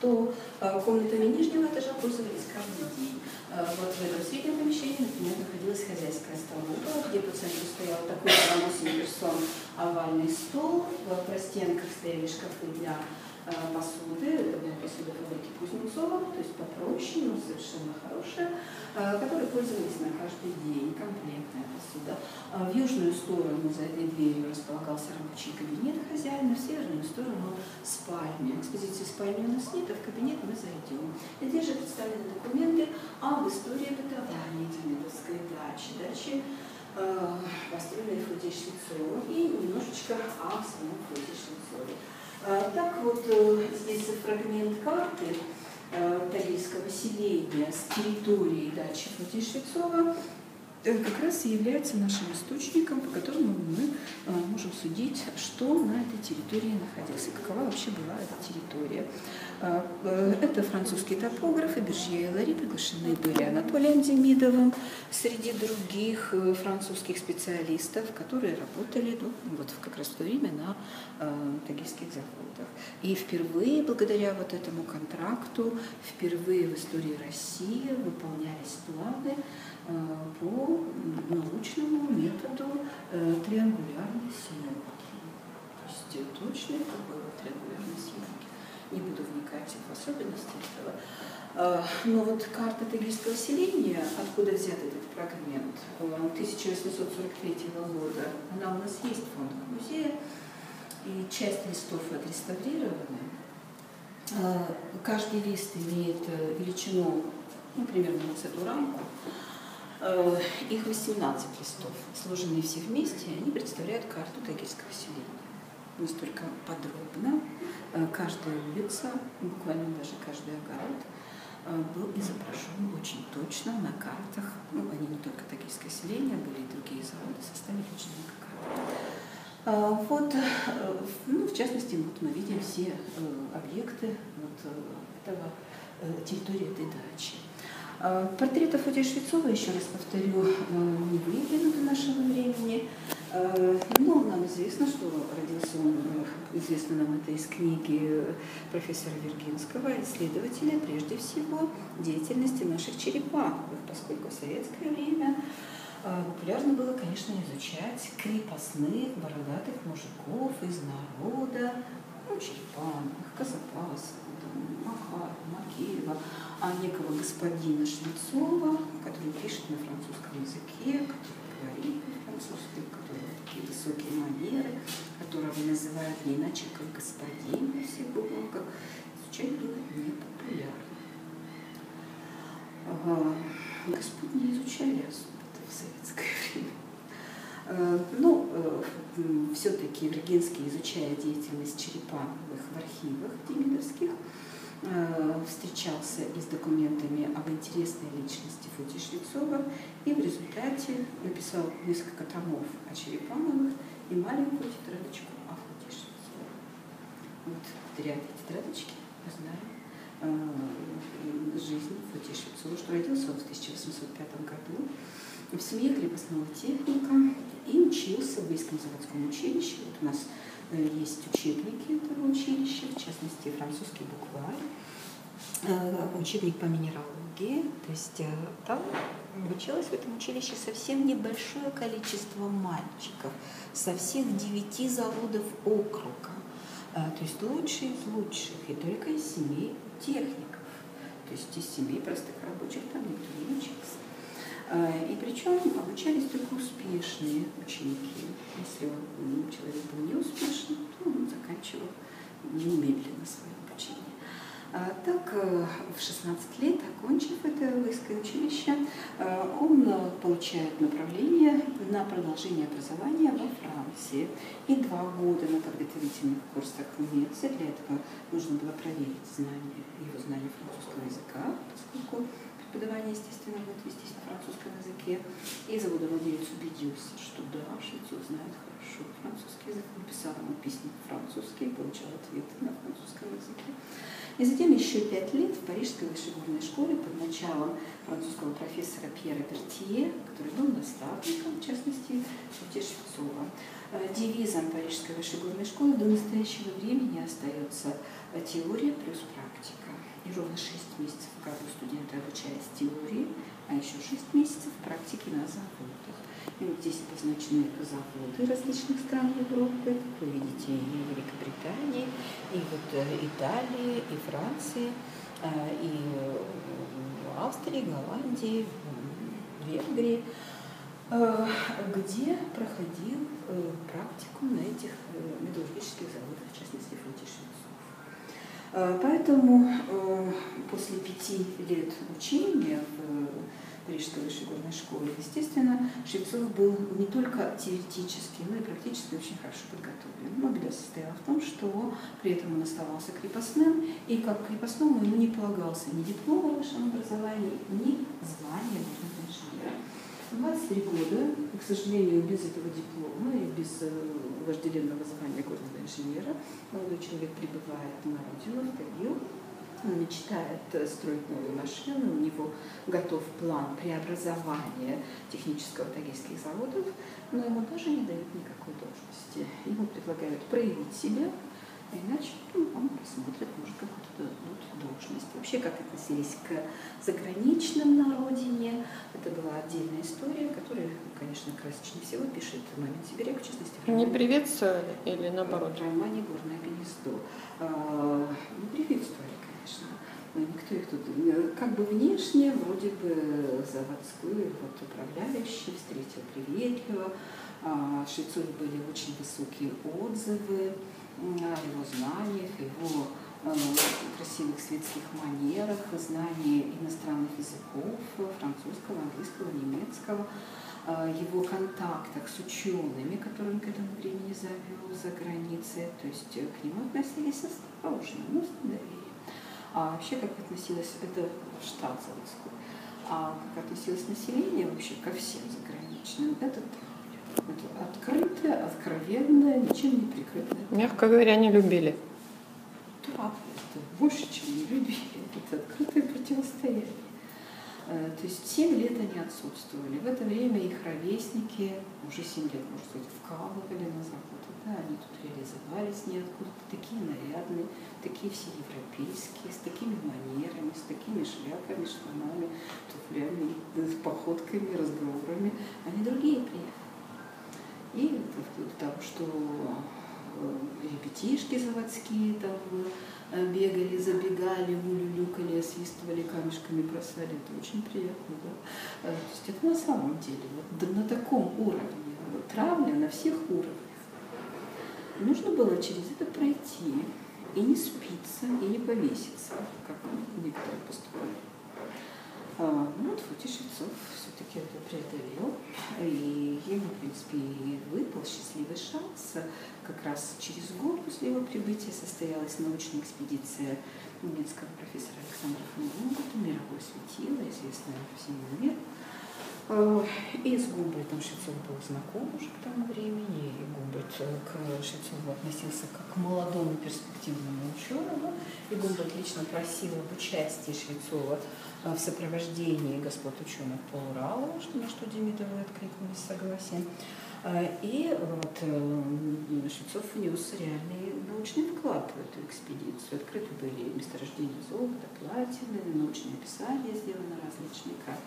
то э, комнатами нижнего этажа пользовались каждый день. Э, вот в этом среднем помещении, например, находилась хозяйская столовая, где по центру стоял такой на 8 персон овальный стол, в простенках стояли шкафы для э, посуды, это была посуда фабрики Кузнецова, то есть попроще, но совершенно хорошая, э, которой пользовались на каждый день, комплектная посуда. В южную сторону за этой дверью располагался рабочий кабинет хозяина, в северную сторону спальня. Экспозиции спальни у нас нет, а в кабинет мы зайдем. Здесь же представлены документы об истории бытования Демидовской дачи. Дачи э, построенной Флоте Швецова и немножечко о самом Флоте Швецове. Э, так вот, э, здесь фрагмент карты э, Тагильского селения с территории дачи Флоте Швецова как раз и является нашим источником, по которому мы а, можем судить, что на этой территории находилось и какова вообще была эта территория. А, э, это французские топографы, Бержье и Лари приглашены были Анатолием Демидовым среди других э, французских специалистов, которые работали ну, вот как раз в то время на э, тагильских заводах. И впервые, благодаря вот этому контракту, впервые в истории России выполнялись планы Э, по научному методу э, триангулярной съемки. То есть точной такой вот триангулярной съемки. Не буду вникать в особенности этого. Но вот карта тагильского селения, откуда взят этот фрагмент, 1843 года, она у нас есть в фондах музея, и часть листов отреставрированы. Каждый лист имеет величину, ну, примерно вот эту рамку, Э, их 18 листов, сложенные все вместе, они представляют карту Тагильского селения. Настолько подробно. Э, каждая улица, буквально даже каждый огород э, был изображен очень точно на картах. Ну, они не только Тагильское селение, были и другие заводы, составили очень много карт. Вот, ну, в частности, вот мы видим все объекты вот этого, территории этой дачи. Портретов Фадея Швецова, еще раз повторю, э, не выявлено до нашего времени. А, но нам известно, что родился он, э, известно нам это из книги профессора Вергинского, исследователя, прежде всего, деятельности наших черепаховых, поскольку в советское время популярно было, конечно, изучать крепостных, бородатых мужиков из народа, ну, черепанных, казапасов, Макарова, Макеева, а некого господина Швецова, который пишет на французском языке, который говорит по-французски, у которого такие высокие манеры, которого называют не иначе, как господин на всех бумагах, изучать было не популярно. Господь не изучали особо в советское время. А, ну, э, все-таки Вергинский, изучая деятельность Черепановых в архивах демидовских, Э, встречался и с документами об интересной личности Фути Швецова и в результате написал несколько томов о Черепановых и маленькую тетрадочку о Фути Швецове. Вот благодаря этой тетрадочке мы знаем э, жизнь Фути Швецова, что родился он в 1805 году в семье крепостного техника и учился в Бийском заводском училище. Вот у нас Э, есть учебники этого училища, в частности, французский букварь, э, учебник по минералогии. То есть э, там училось в этом училище совсем небольшое количество мальчиков со всех девяти заводов округа. То есть лучшие из лучших, и только из семей техников. То есть из семей простых рабочих там никто не учился. А, и причем обучались только успешные ученики. Если он, человек был неуспешен, то он заканчивал немедленно свое обучение. А так, э, в 16 лет, окончив это войсковое училище, э, он получает направление на продолжение образования во Франции. И два года на подготовительных курсах в Меце. Для этого нужно было проверить знание, его знание французского языка, поскольку преподавание, естественно, будет вестись на французском языке. И заводовладелец убедился, что да, швейцар знает хорошо французский язык. Написал ему письма по-французски и получал ответы на французском языке. И затем еще пять лет в Парижской высшей горной школе под началом французского профессора Пьера Бертье, который был наставником, в частности, Шевче Швецова. Э, девизом Парижской высшей горной школы до настоящего времени остается теория плюс практика. И ровно 6 месяцев в году студенты обучались теории, а еще 6 месяцев практики на заводах. И вот здесь обозначены заводы различных стран Европы, вы видите, и Великобритании, и вот э, Италии, и Франции, э, и Австрии, Голландии, Венгрии, э, где проходил практику на этих металлургических заводах, в частности, Фунтишевцов. Поэтому после пяти лет учения в Парижской высшей горной школе. Естественно, Швецов был не только теоретически, но и практически очень хорошо подготовлен. Но беда состояла в том, что при этом он оставался крепостным, и как крепостному ему не полагался ни диплом о высшем образовании, ни звание горного инженера. 23 года, к сожалению, без этого диплома и без э, вожделенного звания горного инженера, молодой человек прибывает на родину, в Тагил, он мечтает э, строить новые машины, у него готов план преобразования технического тагильских заводов, но ему даже не дают никакой должности. Ему предлагают проявить себя, а иначе ну, он посмотрит, может, какую-то дадут должность. Вообще, как относились к заграничным на родине, это была отдельная история, которая, конечно, красочнее всего пишет момент Сибиряк, в частности. В не приветствовали или наоборот? В романе «Горное гнездо». А, не приветствовали, конечно. Но никто их тут, э, как бы внешне, вроде бы заводской вот, управляющий встретил приветливо. А, Швецове были очень высокие отзывы его знаниях, его э, красивых светских манерах, знании иностранных языков, французского, английского, немецкого, э, его контактах с учеными, которые он к этому времени завел за границей. То есть к нему относились осторожно, но с недоверием. А вообще, как относилось, это штат заводской, а как относилось население вообще ко всем заграничным, это это открытое, откровенное, ничем не прикрытое. Мягко говоря, не любили. Да, это больше, чем не любили. Это открытое противостояние. Э, то есть 7 лет они отсутствовали. В это время их ровесники уже 7 лет, можно сказать, вкалывали на завод. Да, они тут реализовались ниоткуда, такие нарядные, такие все европейские, с такими манерами, с такими шляпами, штанами, туфлями, с походками, разговорами. Они другие приехали. И того, что э, ребятишки заводские там э, бегали, забегали, улюлюкали, освистывали камешками, бросали. Это очень приятно, да. Э, то есть это на самом деле, вот на таком уровне, вот, травля на всех уровнях. Нужно было через это пройти и не спиться, и не повеситься, как некоторые поступали. А, ну вот Фути Швецов все-таки это преодолел, и ему, в принципе, выпал счастливый шанс. Как раз через год после его прибытия состоялась научная экспедиция немецкого профессора Александра фон Гумбольта, мировое светило, известное всему миру. Э, и с Гумбольдом Швецов был знаком уже к тому времени, и э, к Швецову относился как к молодому перспективному ученому, и Гумбольд лично просил об участии Швецова э, в сопровождении господ ученых по Уралу, что на что Демидовы откликнулись согласием. И вот Швецов внес реальный научный вклад в эту экспедицию. Открыты были месторождения золота, платины, научные описания сделаны различные карты.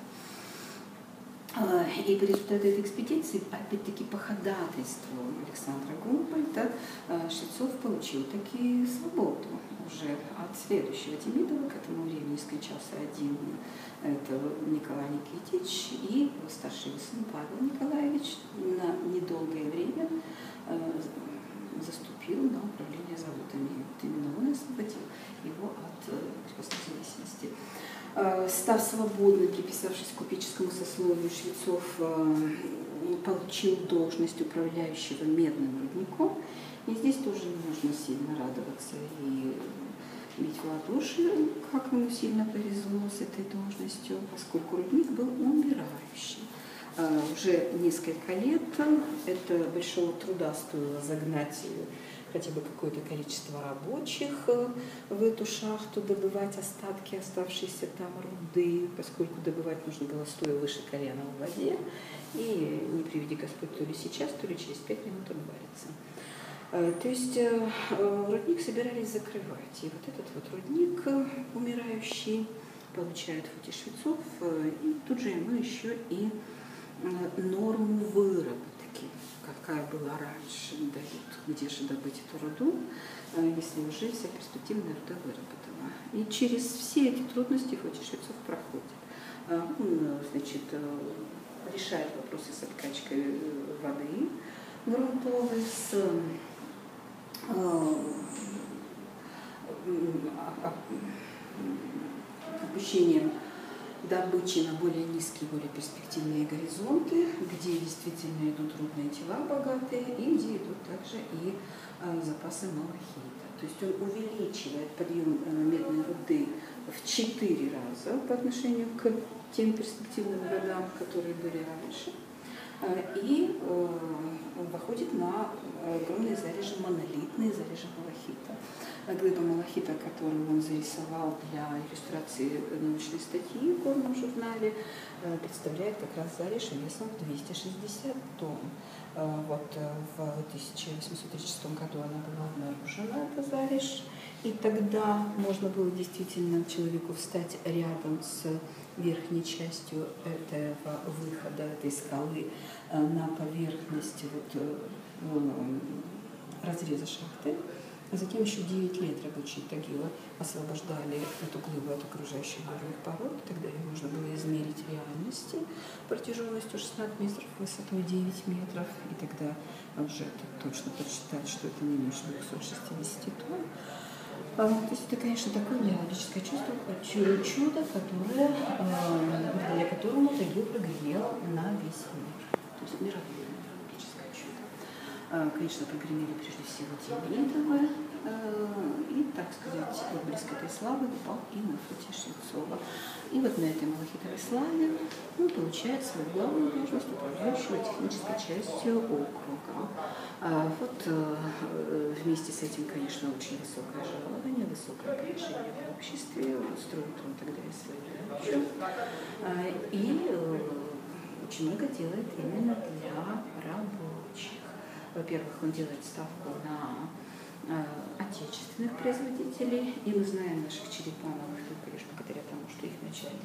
А, и по результату этой экспедиции, опять-таки по ходатайству Александра Гумбольта, а, Швецов получил таки свободу уже от следующего Демидова. К этому времени скончался один, это Николай Никитич, и старший сын Павел Николаевич на недолгое время а, заступил на управление заводами. Вот именно он освободил его от э, крепостной зависимости. Э, став свободным, приписавшись к купеческому сословию, Швецов э, получил должность управляющего медным рудником. И здесь тоже нужно сильно радоваться и бить в ладоши, как ему сильно повезло с этой должностью, поскольку рудник был умирающий. Уже несколько лет это большого труда стоило загнать хотя бы какое-то количество рабочих э, в эту шахту, добывать остатки оставшиеся там руды, поскольку добывать нужно было стоя выше колена в воде, и не приведи Господь то ли сейчас, то ли через пять минут обварится. Э, то есть э, рудник собирались закрывать. И вот этот вот рудник умирающий получает в футе швецов, и тут же ему еще и норму выработки какая была раньше, дают, где же добыть эту руду, э, если уже вся перспективная руда выработана. И через все эти трудности Фотий Швецов проходит. Э, он, значит, э, решает вопросы с откачкой воды грунтовой, с опущением добычи на более низкие, более перспективные горизонты, где действительно идут рудные тела богатые и где идут также и э, запасы малахита. То есть он увеличивает подъем э, медной руды в четыре раза по отношению к тем перспективным годам, которые были раньше. Э, и э, выходит на огромные залежи, монолитные залежи малахита глыба малахита, которую он зарисовал для иллюстрации научной статьи в горном журнале, э, представляет как раз залежь весом в 260 тонн. Э, вот э, в 1836 году она была обнаружена, эта залежь, и тогда можно было действительно человеку встать рядом с верхней частью этого выхода, этой скалы на поверхность вот, разреза шахты. А затем еще 9 лет рабочие Тагила освобождали эту глыбу от окружающих горных пород. Тогда ее можно было измерить реальности протяженностью 16 метров, высотой 9 метров. И тогда уже точно подсчитать, что это не меньше 260 тонн. А, то есть это, конечно, такое геологическое чувство, чудо, которое, а, для которого Тагил прогремел на весь мир. То есть мировое. А, конечно, прогремели прежде всего э, и, так сказать, отблеск этой славы упал и на Фати Швецова. И вот на этой малахитовой славе он получает свою главную должность управляющего технической частью округа. А вот э, вместе с этим, конечно, очень высокое жалование, высокое положение в обществе, устроит он тогда и свою и э, очень много делает именно для рабочих. Во-первых, он делает ставку на э, отечественных производителей, и мы знаем наших Черепановых только лишь благодаря тому, что их начальник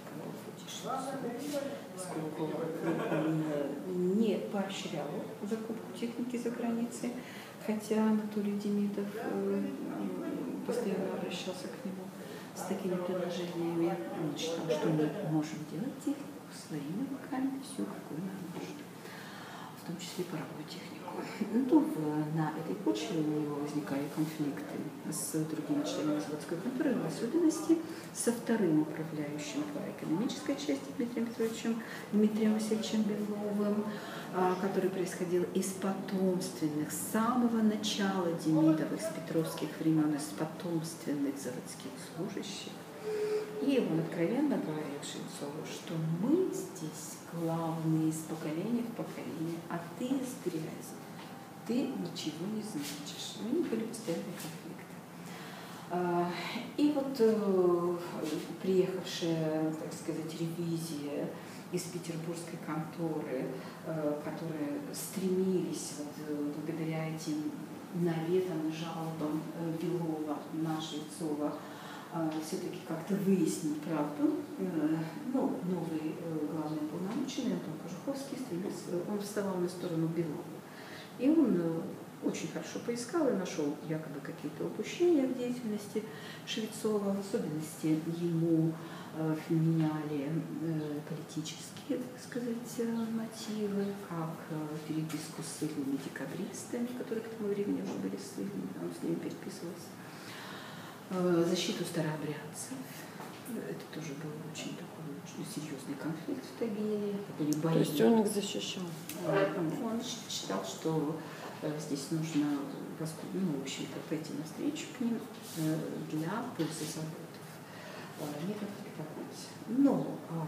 Сколково, не поощрял закупку техники за границей, хотя Анатолий Демидов э, постоянно обращался к нему с такими предложениями. Он считал, что мы можем делать технику своими руками, всю, какую нам нужно, том числе паровую технику. Ну, на этой почве у него возникали конфликты с другими членами заводской конторы, в особенности со вторым управляющим по экономической части Дмитрием Петровичем Дмитрием Васильевичем Беловым, а, который происходил из потомственных, с самого начала Демидовых, с петровских времен, из потомственных заводских служащих. И он откровенно говорил Швецову, что мы здесь главные из поколения в поколение, а ты из грязи ты ничего не значишь. У них были постоянные конфликты. А, и вот э, приехавшая, так сказать, ревизия из петербургской конторы, э, которые стремились вот, э, благодаря этим наветам жалобам Белова на Швецова все-таки как-то выяснить правду. Ну, новый главный полномоченный Антон Кожуховский стремился, он вставал на сторону Белова. И он э, очень хорошо поискал и нашел якобы какие-то упущения в деятельности Швецова, в особенности ему э, вменяли э, политические, так сказать, мотивы, как переписку с сильными декабристами, которые к тому времени уже были сильными, он с ними переписывался, защиту старообрядцев, это тоже был очень такой очень серьезный конфликт в Тагиле. Были бои. То есть он их защищал? Он считал, что э, здесь нужно ну, в общем-то, пойти навстречу к ним э, для пользы заводов, э, не конфликтовать. Но а,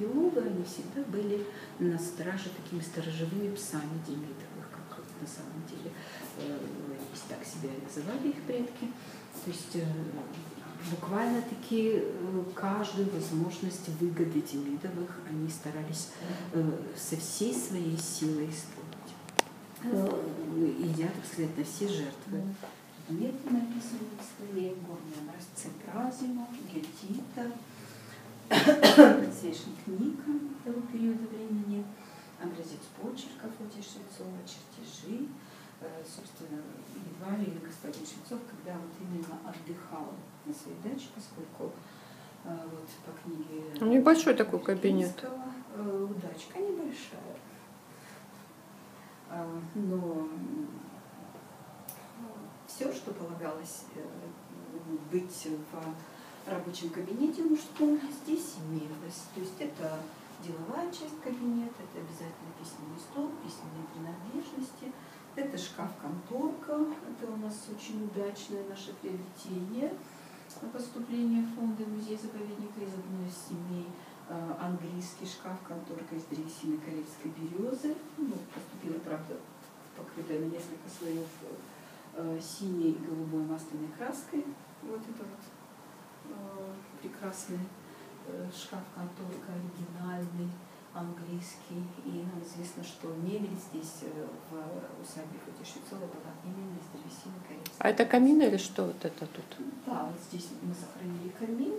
Беловы, они всегда были на страже такими сторожевыми псами Демидовых, как на самом деле так себя называли их предки. То есть э, буквально-таки э, каждую возможность выгоды Демидовых они старались со всей своей силой исполнить. Идя, так сказать, на все жертвы. Меты написаны в столе, горные образцы Празимов, Гетита, подсвечник Ника того периода времени, образец почерка Фотия Швецова, чертежи. Э, собственно, едва ли господин Швецов, когда вот именно отдыхал на своей даче, поскольку э, вот по книге... У небольшой такой кабинет. Э, дачка небольшая. Но все, что полагалось быть в рабочем кабинете мужском, здесь имелось. То есть это деловая часть кабинета, это обязательно письменный стол, письменные принадлежности, это шкаф-конторка, это у нас очень удачное наше приобретение поступление в фонды музея-заповедника из одной из семей, э, английский шкаф-конторка из древесины карельской березы, ну, поступила, правда, покрытая на несколько слоев э, синей и голубой масляной краской. Вот это вот э, прекрасный шкаф-конторка, оригинальный, английский. И нам известно, что мебель здесь э, в усадьбе Фотишвецова была именно из древесины корейской. А это камин или что вот это тут? Да, вот здесь мы сохранили камин.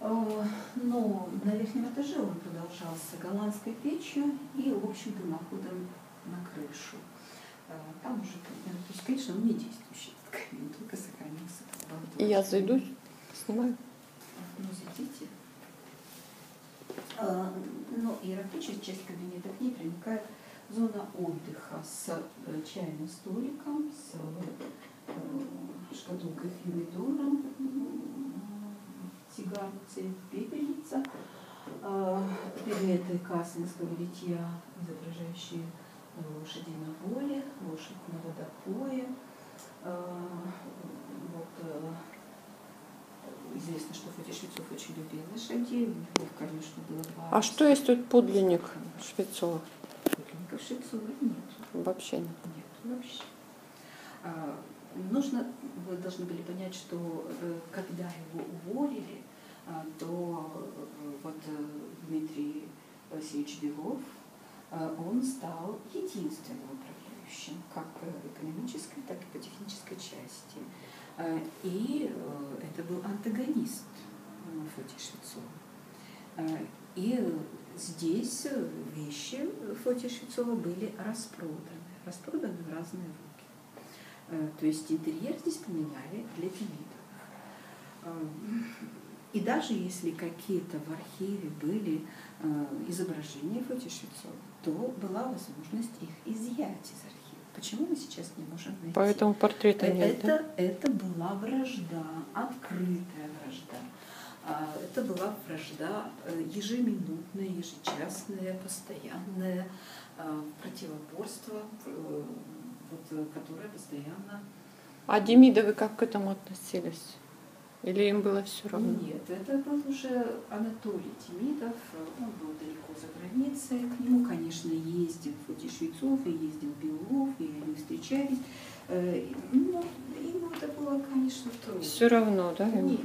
Но на верхнем этаже он продолжался голландской печью и общим дымоходом на крышу. Там уже, то есть, конечно, он не действующий, этот камин, только сохранился. Я зайду, снимаю. Ну, зайдите. А, ну, иерархическая часть кабинета к ней примыкает зона отдыха с э, чайным столиком, с э, шкатулкой хюмидором, сигарницей, пепельница, а, предметы кассинского литья, изображающие лошади на воле, лошадь на водопое. А, вот, э, известно, что Федя Швецов очень любил лошадей, у него, конечно, было два. А что есть тут подлинник Швецова? Подлинников Швецова нет. Вообще нет? Нет, вообще. А, нужно, вы должны были понять, что э, когда его уволили, а, то э, вот э, Дмитрий Васильевич Белов, он стал единственным управляющим как по экономической, так и по технической части. Э, и э, это был антагонист э, Фоти Швецова. И здесь вещи Фоти Швецова были распроданы, распроданы в разные руки. То есть интерьер здесь поменяли для Демидовых. И даже если какие-то в архиве были изображения Фоти Швецова, то была возможность их изъять из архива. Почему мы сейчас не можем найти? Поэтому портрета нет. Это, да? это была вражда, открытая вражда. А, это была вражда э, ежеминутная, ежечасная, постоянная, а, противоборство, э, вот, которое постоянно... А Демидовы как к этому относились? Или им было все равно? Нет, это был уже Анатолий Демидов, он был далеко за границей. К нему, конечно, ездил Фоти Швецов, и ездил Белов, и они встречались. Э, но ему это было, конечно, трудно. Все равно, да? Нет,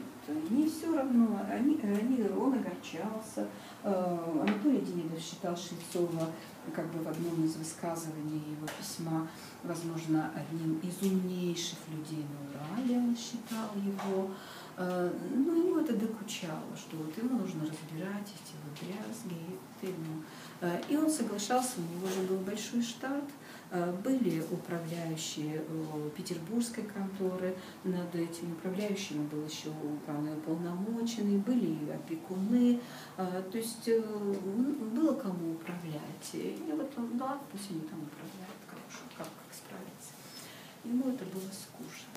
не все равно. Они, они, он огорчался. Э, Анатолий Демидов считал Швецова как бы в одном из высказываний его письма, возможно, одним из умнейших людей на Урале, он считал его. Э, ну, ему это докучало, что вот ему нужно разбирать эти вот дрязги. Ему. Э, и он соглашался, у него же был большой штат, э, были управляющие петербургской конторы, над этими управляющими был еще главный уполномоченный, были опекуны, то есть было кому управлять. И вот он, да, пусть они там управляют, как, как, как справиться. Ему это было скучно.